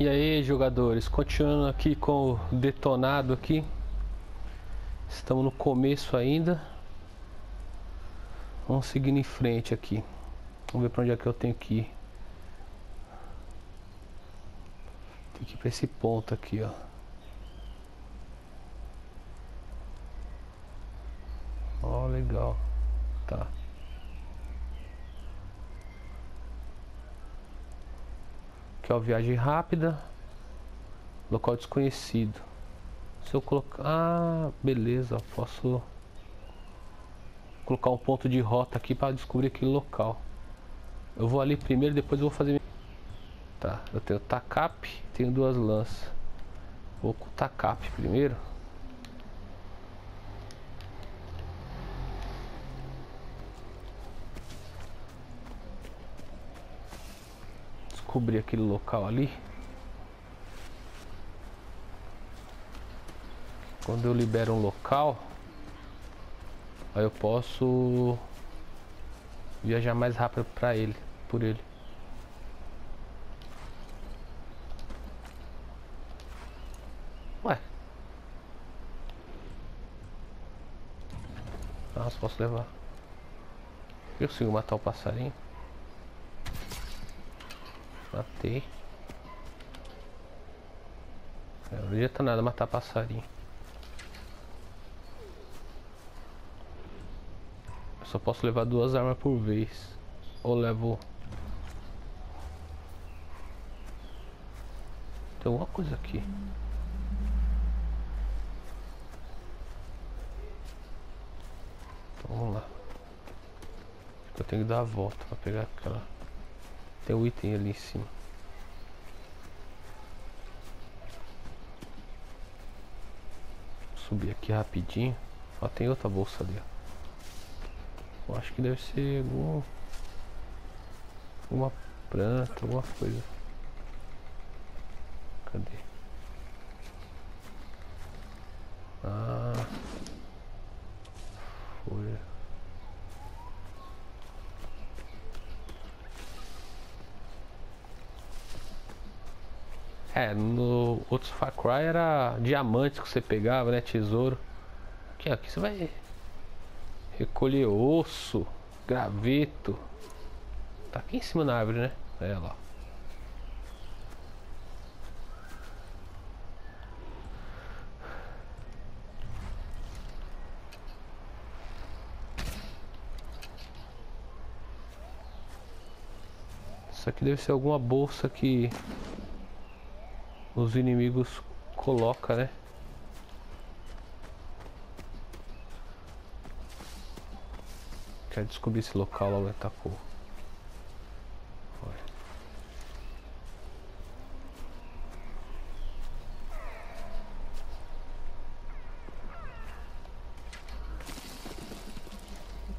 E aí, jogadores, continuando aqui com o detonado aqui. Estamos no começo ainda. Vamos seguindo em frente aqui. Vamos ver para onde é que eu tenho que ir. Tem que ir para esse ponto aqui, ó. Ó, legal. Tá. Aqui, ó, viagem rápida. Local desconhecido. Se eu colocar... Ah, beleza. Posso colocar um ponto de rota aqui para descobrir aquele local. Eu vou ali primeiro, depois eu vou fazer... Tá, eu tenho TACAP, tenho duas lanças. Vou com o TACAP primeiro. Descobrir aquele local ali. Quando eu libero um local, aí eu posso viajar mais rápido para ele, por ele. Ué. Nossa, posso levar. Eu consigo matar o passarinho. Matei. Não adianta nada matar passarinho. Eu só posso levar duas armas por vez. Ou levo. Tem alguma coisa aqui. Então, vamos lá. Eu tenho que dar a volta pra pegar aquela. Tem um item ali em cima. Subir aqui rapidinho. Ó, tem outra bolsa ali, ó. Eu acho que deve ser algum... Alguma planta, alguma coisa. Cadê? Ah... É, no outro Far Cry era diamantes que você pegava, né? Tesouro. Aqui, aqui você vai recolher osso, graveto. Tá aqui em cima da árvore, né? É lá. Isso aqui deve ser alguma bolsa que os inimigos colocam, né? Quero descobrir esse local logo atacou. Foi.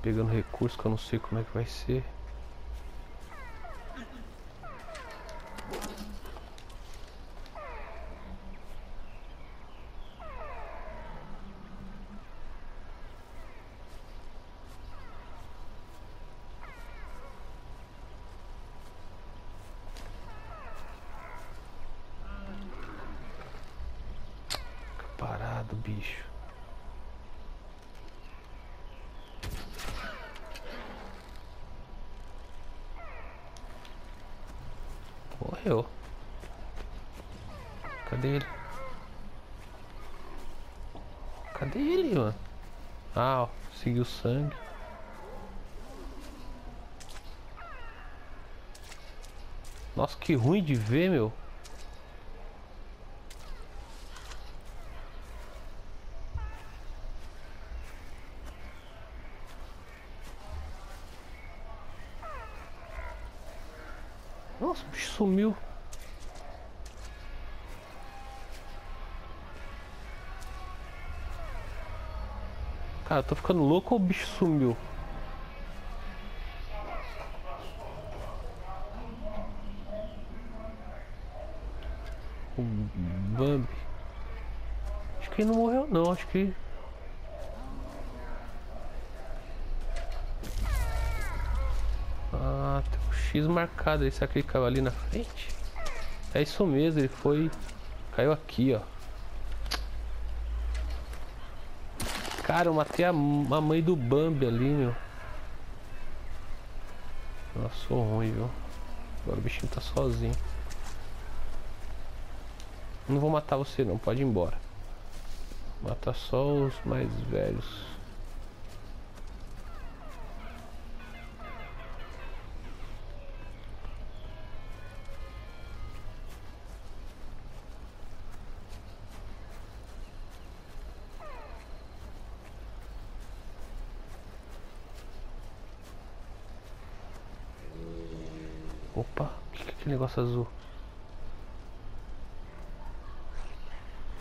Pegando recurso que eu não sei como é que vai ser. Bicho. Morreu. Cadê ele? Cadê ele, mano? Ah, ó, seguiu sangue. Nossa, que ruim de ver, meu. Nossa, o bicho sumiu. Cara, eu tô ficando louco ou o bicho sumiu? O Bambi. Acho que ele não morreu não, acho que. Ah, tem um X marcado aí, será que ele caiu ali na frente? É isso mesmo, ele foi. Caiu aqui, ó. Cara, eu matei a, a mãe do Bambi ali, meu. Nossa, sou ruim, viu? Agora o bichinho tá sozinho. Não vou matar você não, pode ir embora. Mata só os mais velhos. Negócio azul?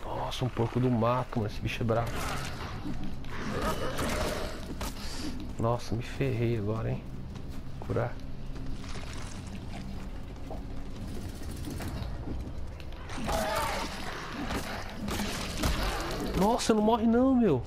Nossa, um porco do mato, mano. Esse bicho é bravo. Nossa, me ferrei agora, hein? Curar. Nossa, não morre não, meu.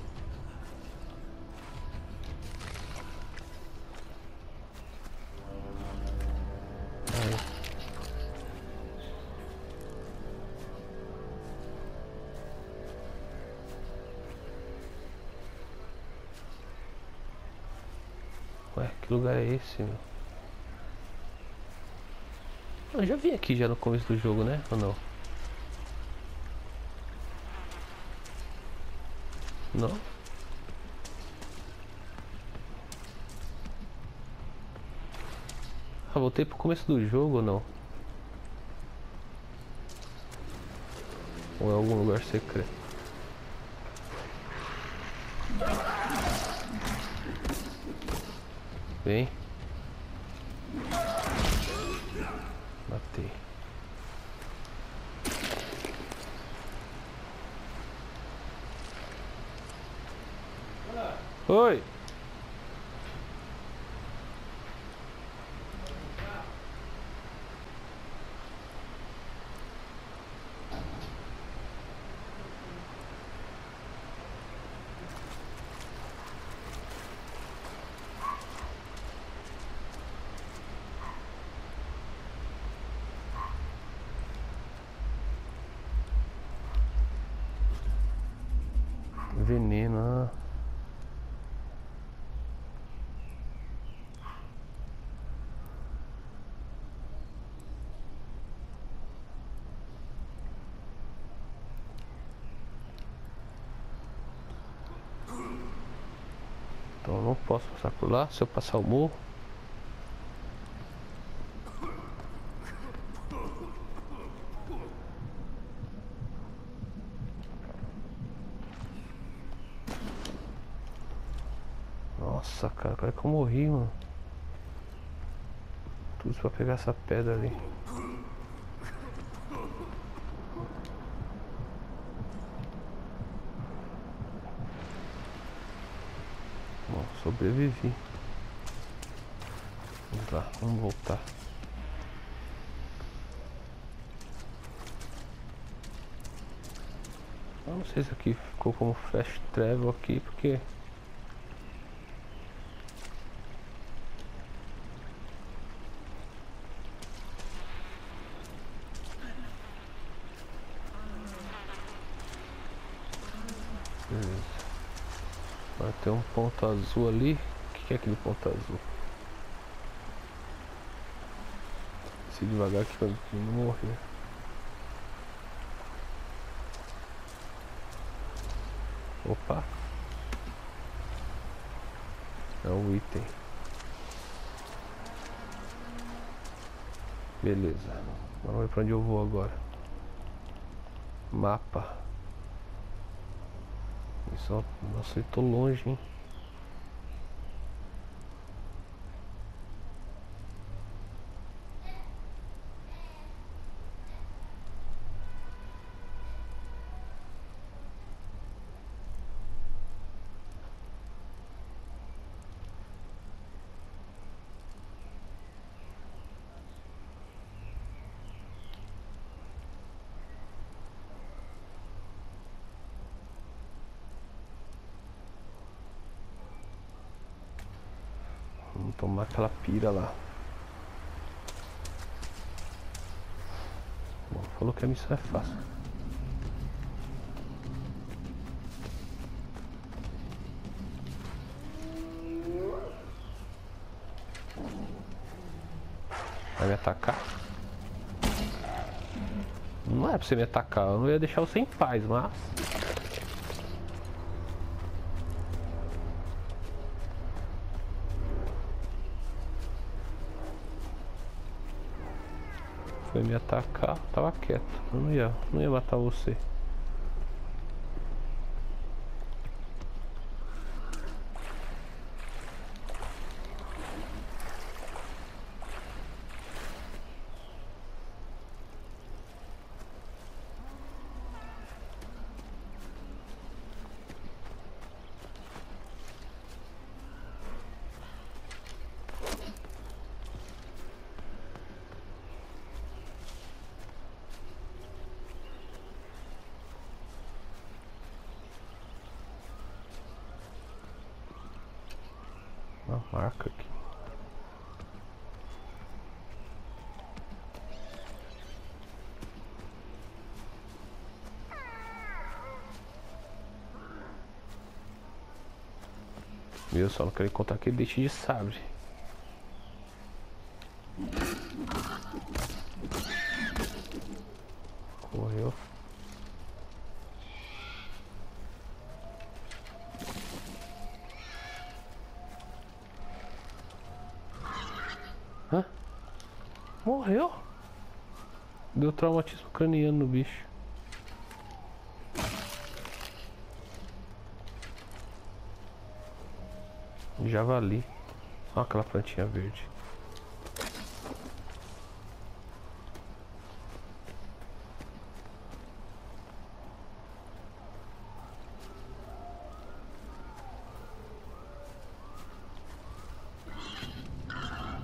Ué, que lugar é esse, meu? Eu já vim aqui já no começo do jogo, né? Ou não? Não? Ah, voltei pro começo do jogo ou não? Ou é algum lugar secreto? Vem. Matei. Oi. Veneno, ah. Então não posso passar por lá se eu passar o morro. Nossa, cara, como é que eu morri, mano? Tudo pra pegar essa pedra ali. Bom, sobrevivi. Vamos lá, vamos voltar. Eu não sei se aqui ficou como fast travel aqui, porque Beleza. Agora tem um ponto azul ali. O que é aquele ponto azul? Se devagar que eu não morrer. Opa! É um item. Beleza. Vamos ver pra onde eu vou agora. Mapa. Isso, nossa, eu tô longe, hein? Vamos tomar pira lá. Bom, falou que a missão é fácil. Vai me atacar? Não é pra você me atacar, eu não ia deixar você em paz, mas... Foi me atacar, tava quieto, não ia, não ia matar você. Uma marca aqui. Meu, só não quero encontrar aquele dente de sabre. Correu. Hã? Morreu? Deu traumatismo craniano no bicho. Javali. Olha aquela plantinha verde.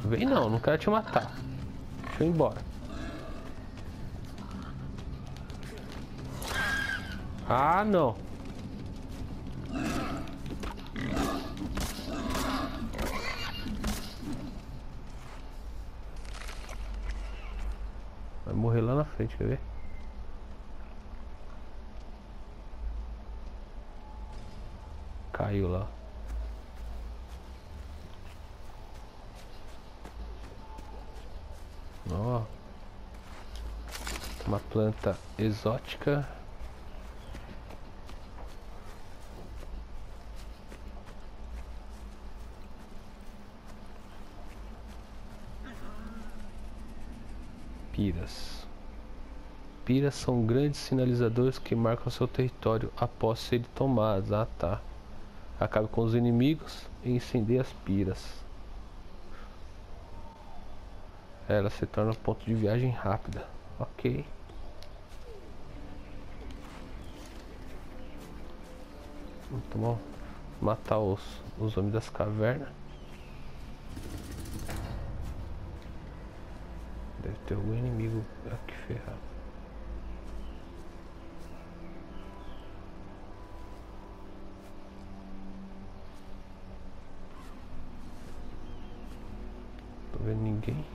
Vem não, não quero te matar. Deixa eu ir embora. Ah, não. Frente, quer ver? Caiu lá. Ó. Uma planta exótica. Piras. São grandes sinalizadores que marcam seu território após serem tomados. Ah, tá. Acabe com os inimigos e incendeie as piras. Ela se torna ponto de viagem rápida. Ok. Muito bom. Matar os, os homens das cavernas. Deve ter algum inimigo aqui ferrado. Vendo ninguém.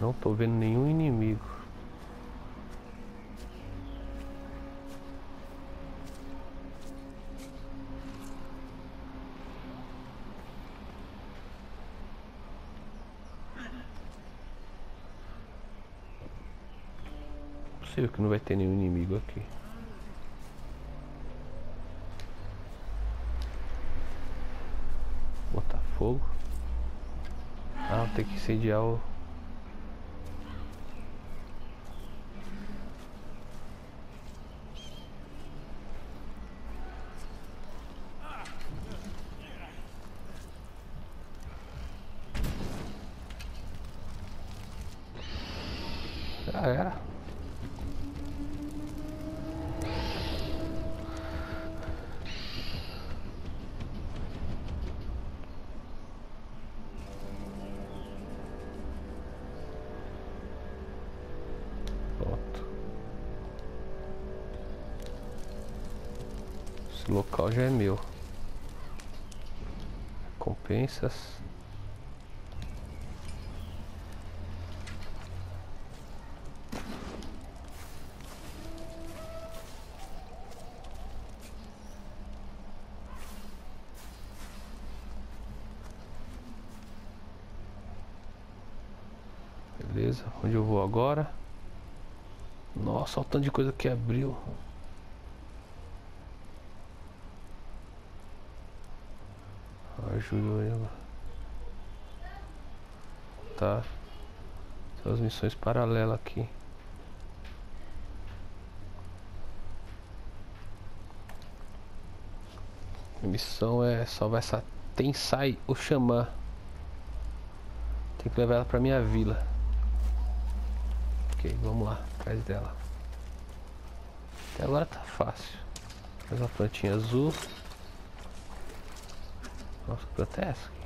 Não tô vendo nenhum inimigo. Possível que não vai ter nenhum inimigo aqui. Botar fogo. Ah, tem que incendiar o Já era. Esse local já é meu. Recompensas. Beleza, onde eu vou agora? Nossa, olha o tanto de coisa que abriu. Tá. São as missões paralelas aqui. A missão é salvar essa Tensai o Xamã. Tem que levar ela pra minha vila. Ok, vamos lá, atrás dela. Até agora tá fácil. Mais uma plantinha azul. Nossa, que aqui?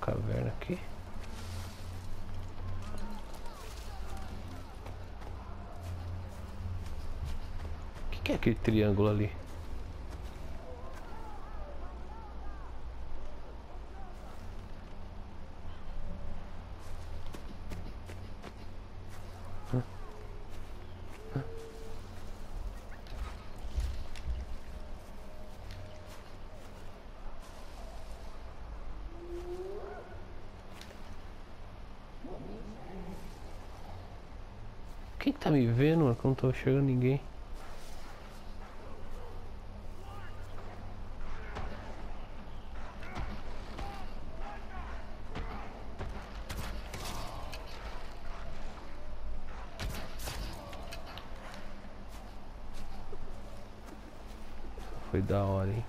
Caverna aqui. O que é aquele triângulo ali? Quem que tá me vendo, mano? Que eu não tô enxergando ninguém. Foi da hora, hein?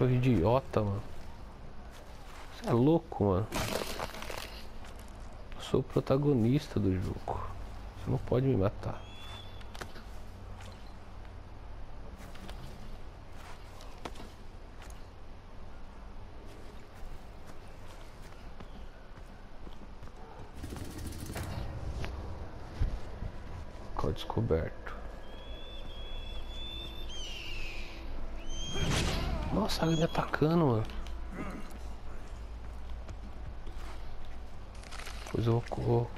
Cachorro idiota, mano. Você é louco, mano. Eu sou o protagonista do jogo. Você não pode me matar. Local descoberto. Nossa, ele me atacando, mano. Pois eu vou,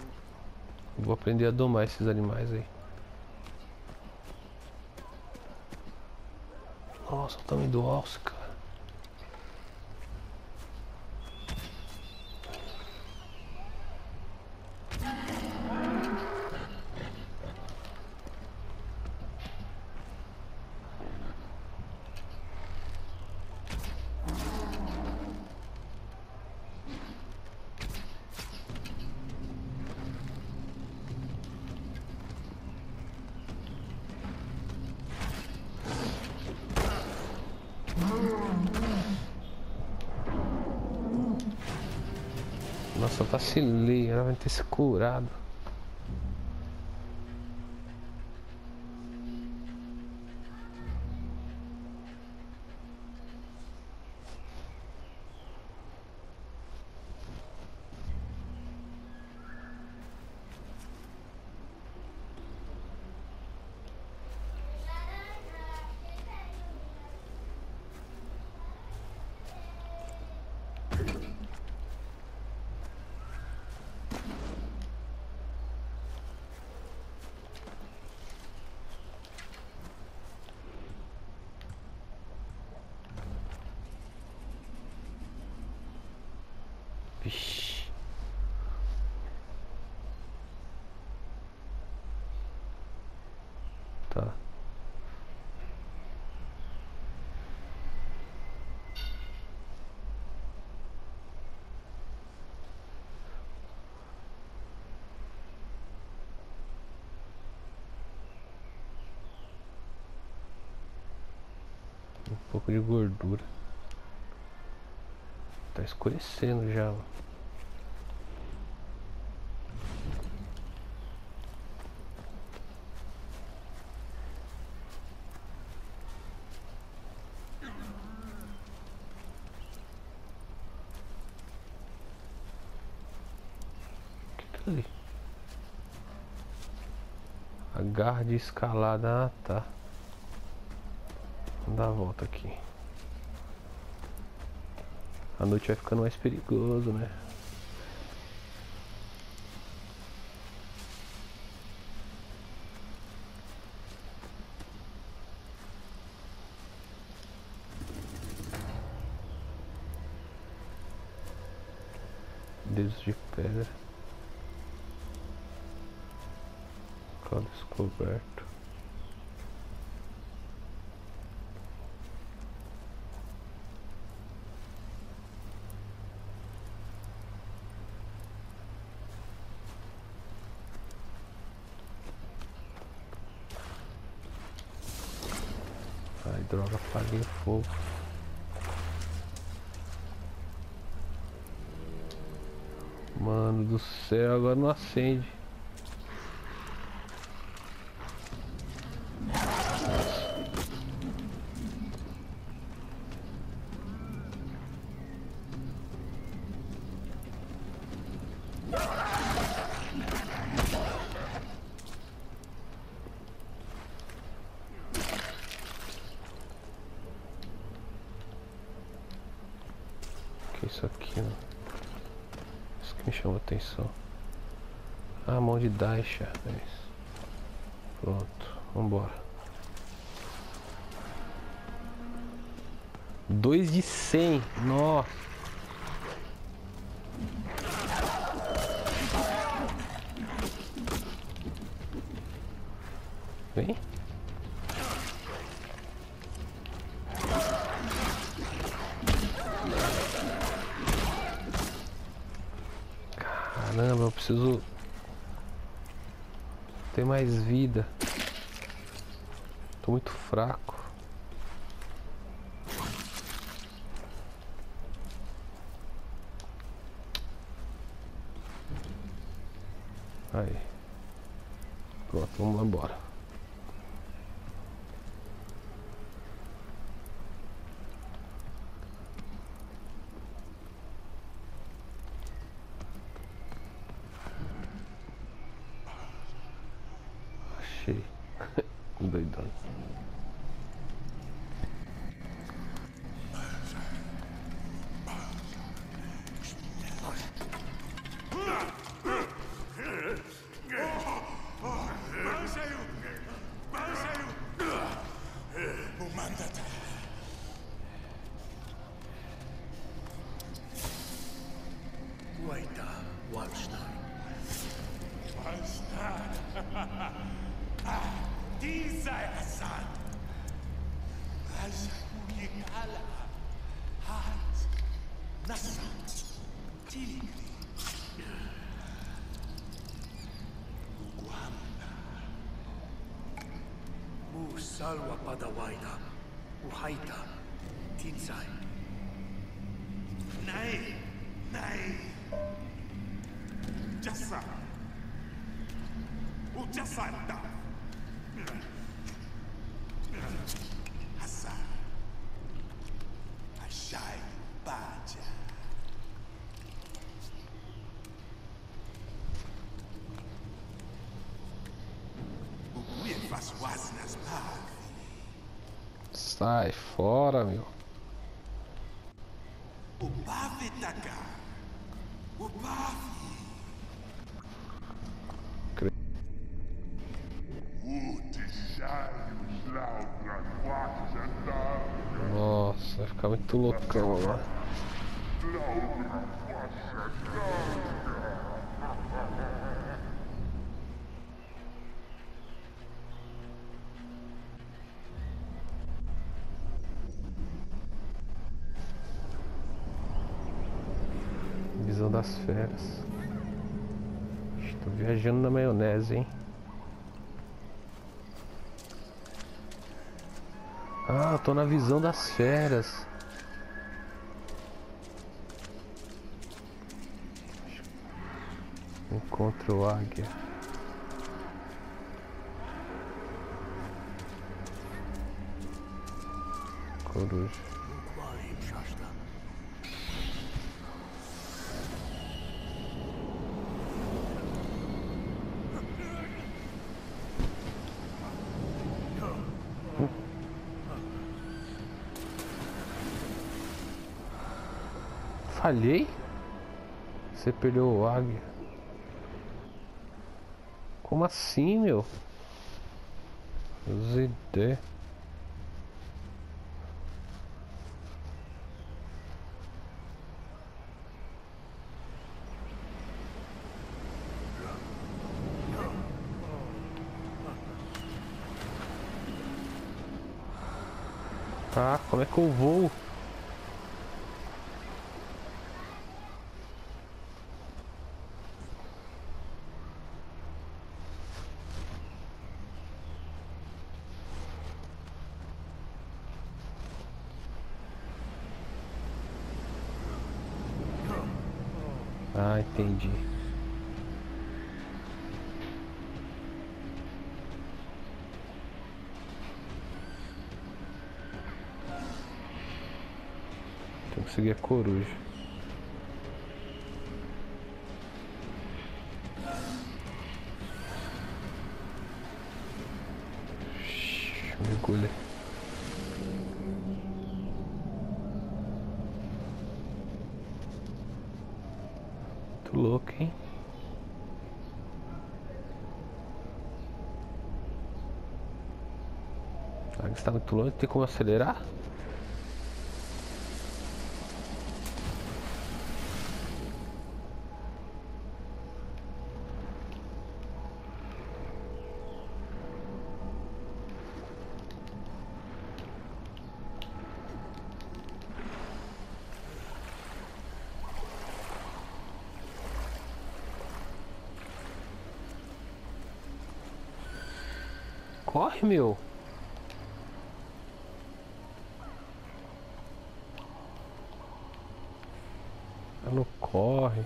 vou aprender a domar esses animais aí. Nossa, o tamanho do alce, cara. Nossa, eu vacilei, ela vai ter se curado. Vixe. Tá. Um pouco de gordura. Tá escurecendo já. A garra de escalada. Ah, tá. Dar a volta aqui. A noite vai ficando mais perigoso, né? Dedos de pedra. Local descoberto. Ai, droga, apaguei o fogo. Mano do céu, agora não acende. isso aqui, né? Isso que me chamou atenção. Ah, mão de Daisha. É isso. Pronto, vambora. 2 de 100, nossa. They done. Salwa pada wajda u ħajta tinsaj. Sai fora, meu. O Bave Taka. O Bave. Nossa, vai ficar muito loucão agora. das feras. Estou viajando na maionese, hein? Ah, tô na visão das feras. Encontro águia. Coruja. Falhei? Você perdeu o águia. Como assim, meu? ZD. Ah, como é que eu vou? Ah, entendi. Tem que seguir a coruja. Shhh, Mergulha. Muito louco, hein? Será que está muito longe? Tem como acelerar? Corre, meu! Eu não corre.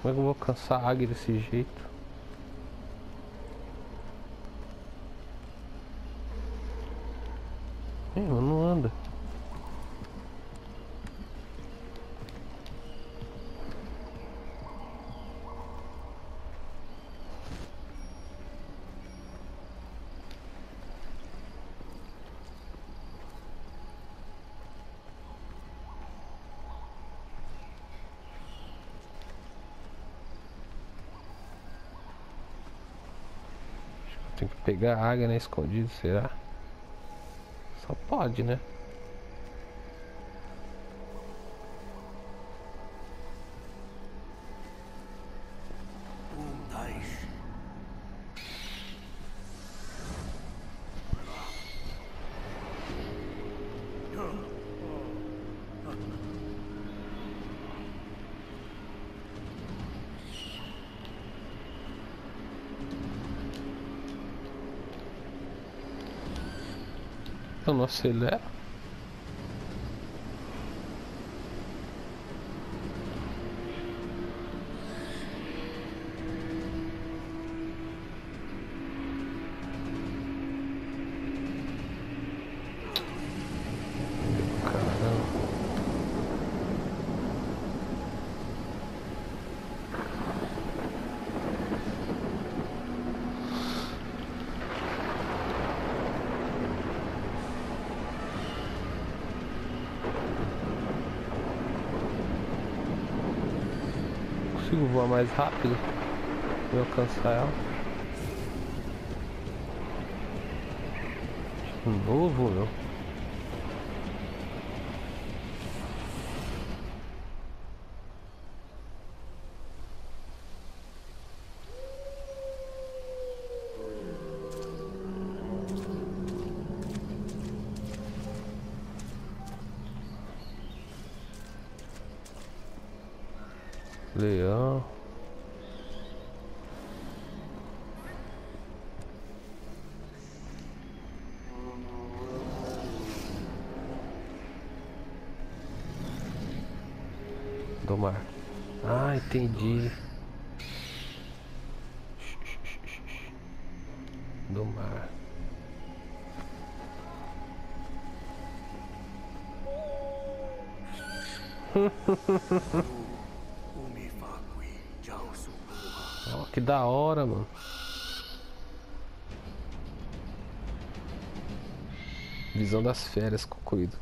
Como é que eu vou alcançar a águia desse jeito? Ih, mas não anda. Tem que pegar a águia né, escondido, será? Só pode, né? Um Daish. Eu não acelero. Caramba. Consigo voar mais rápido e alcançar ela. De novo, meu. Leão. entendi. Do mar. oh, que da hora, mano. Visão das férias concluído.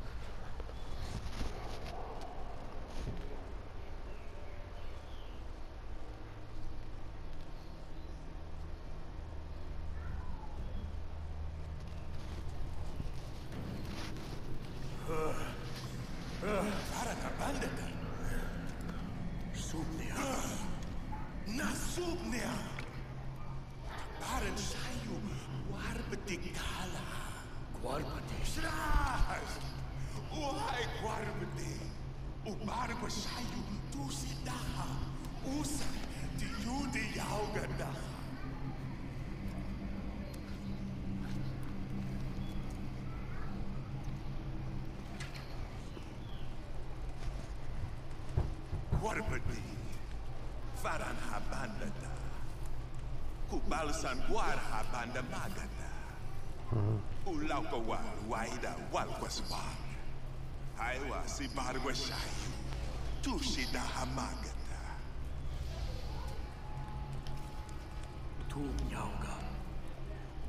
kau ganda. Warbedi, Faran Habandata, Kubalsan Guar Habanda Maganda, Ulau Kawal Waida Walkwaswang, Haiwa Sibarwa Shayu, Tushida Hamaga. Kunyauga.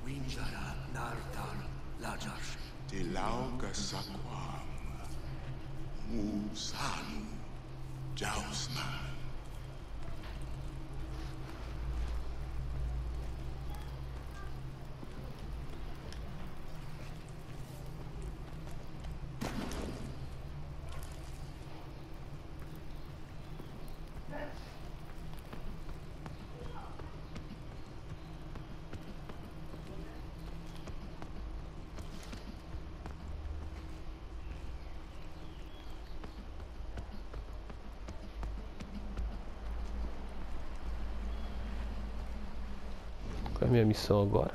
Winjara Nartan, Lajash. Tilauga Sakwam. Musanu. Jausman. Minha missão agora?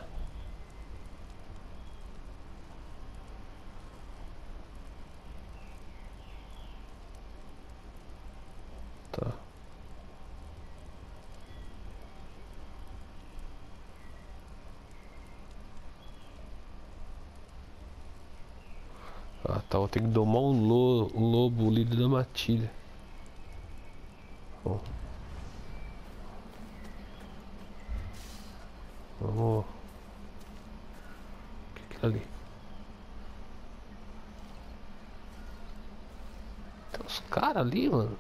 Tá. Ah tá, vou ter que domar um lo- lobo, o líder da matilha. Bom. Vamos. O que é aquilo ali? Caras ali, mano.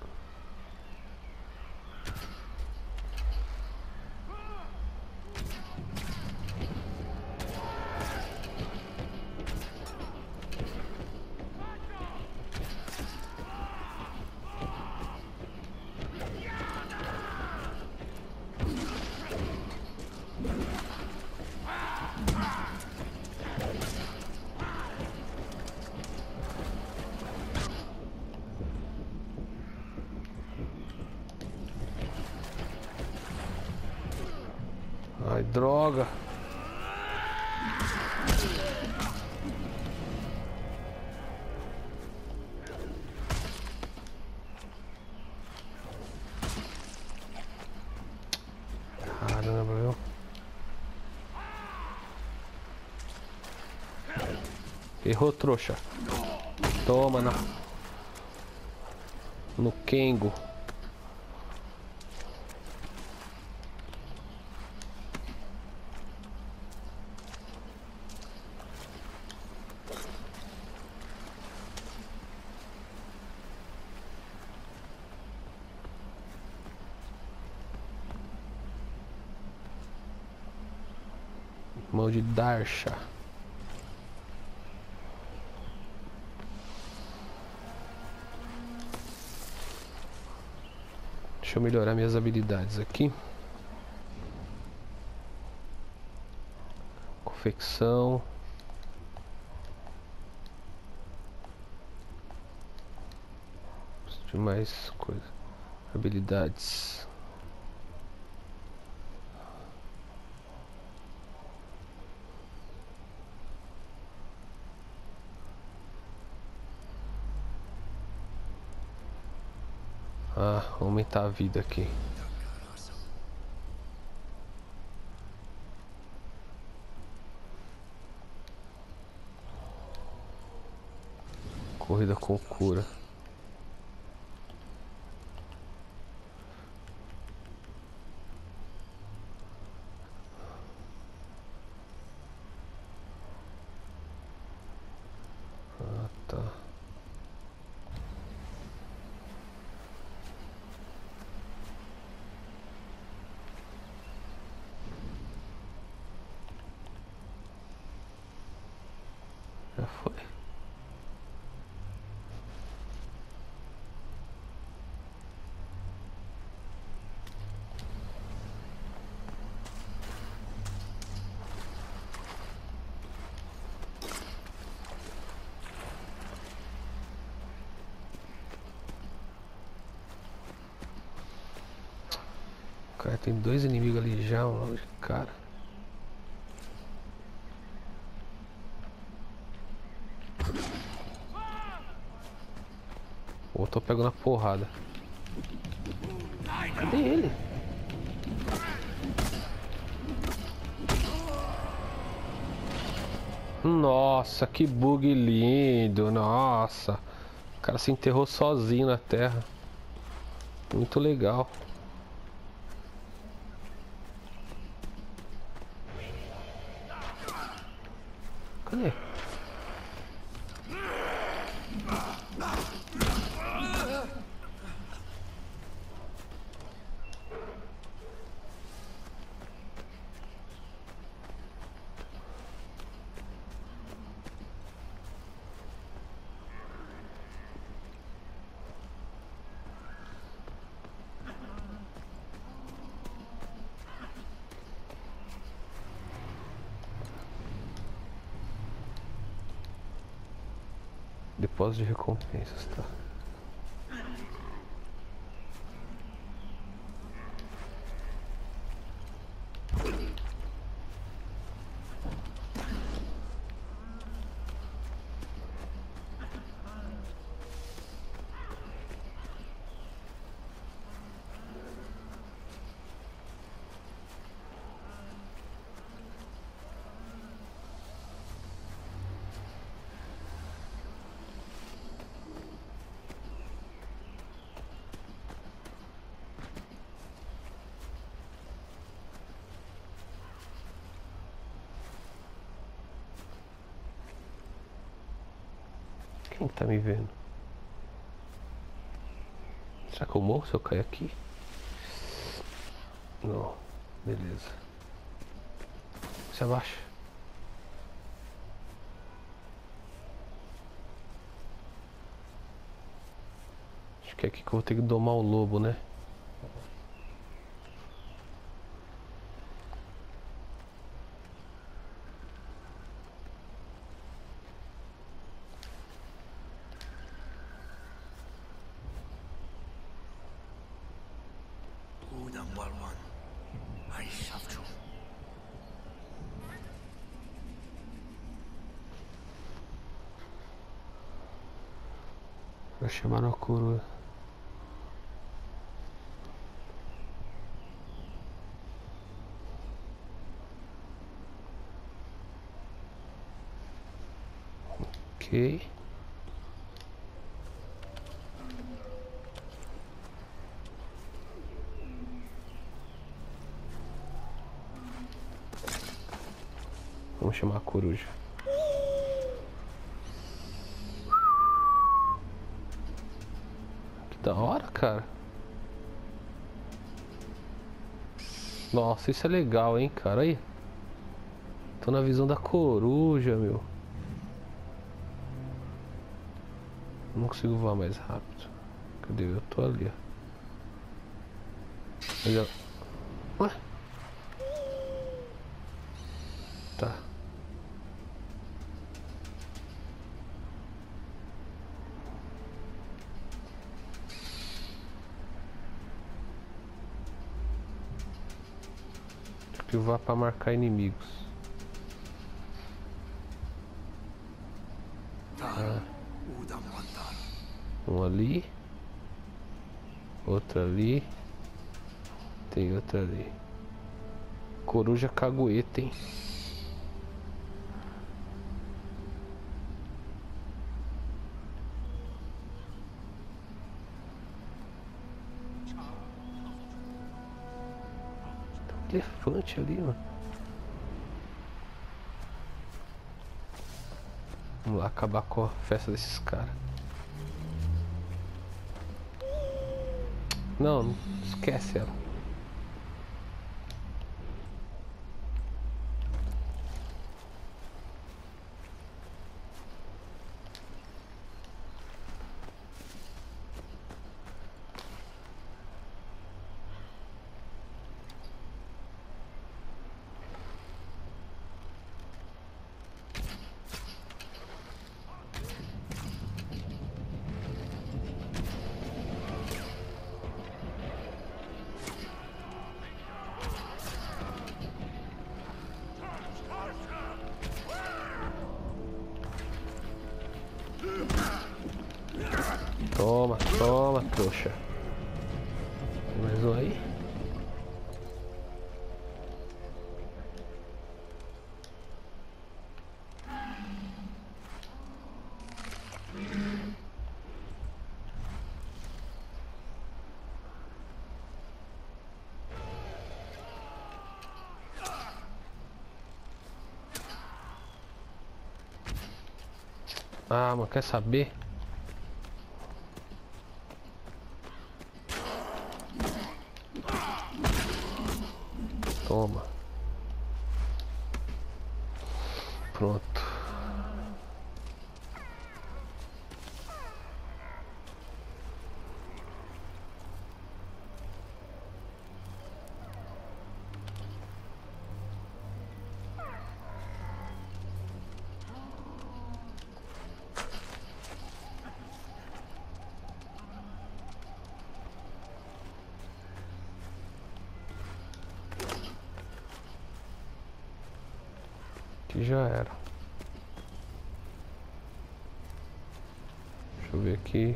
Caramba, viu? Errou, trouxa. Toma na... No Kengo. Mão de Darsha. Deixa eu melhorar minhas habilidades aqui. Confecção. Preciso de mais coisa. Habilidades. aumentar a vida aqui. Corrida com cura. Dois inimigos ali já, um cara. Ou tô pegando a porrada. Cadê ele? Nossa, que bug lindo, nossa. O cara se enterrou sozinho na terra. Muito legal. Cadê? Depósito de recompensas, tá? Quem tá me vendo? Será que eu morro se eu cair aqui? Não. Beleza. Se abaixa. Acho que é aqui que eu vou ter que domar o lobo, né? Udam walwan. Ai shavchu. Pra chamar a coroa. Ok. Chamar a coruja. Que da hora, cara. Nossa, isso é legal, hein, cara. Aí. Tô na visão da coruja, meu. Não consigo voar mais rápido. Cadê? Eu tô ali, ó. Ó. Ué? Ativar para marcar inimigos. Udam wantar. Um ali. Outro ali. Tem outro ali. Coruja cagueta, hein? Elefante ali, mano. Vamos lá acabar com a festa desses caras. Não, esquece ela. Toma, toma, trouxa. Mais um aí? Ah, mas quer saber? Toma. Pronto. Que já era. Deixa eu ver aqui.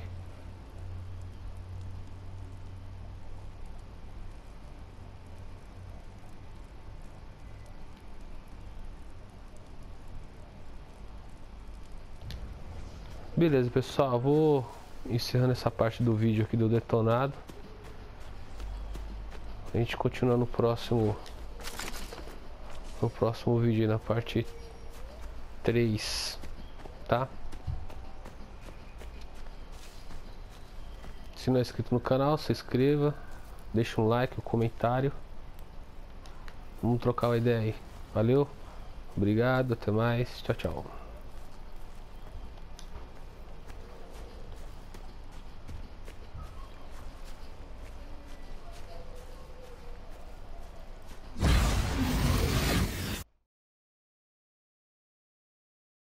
Beleza, pessoal, vou encerrando essa parte do vídeo aqui do detonado. A gente continua no próximo no próximo vídeo na parte 3, tá? Se não é inscrito no canal, se inscreva, deixa um like, um comentário. Vamos trocar uma ideia aí. Valeu, obrigado, até mais, tchau, tchau.